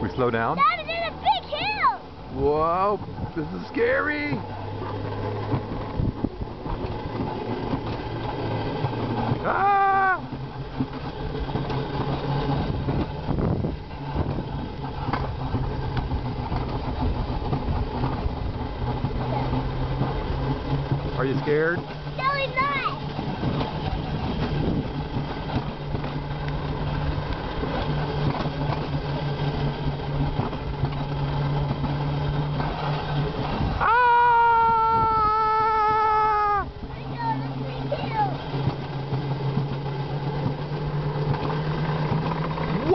We slow down? Dad, there's a big hill. Whoa, this is scary. Ah! Are you scared? No, he's not. Ah! I know, the big hill.